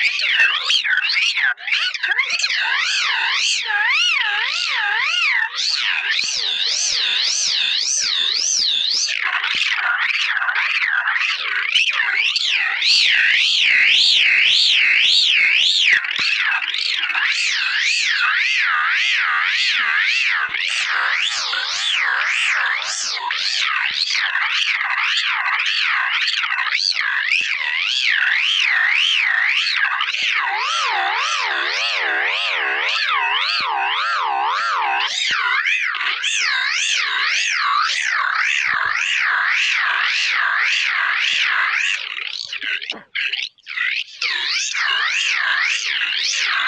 Oh, Yeah.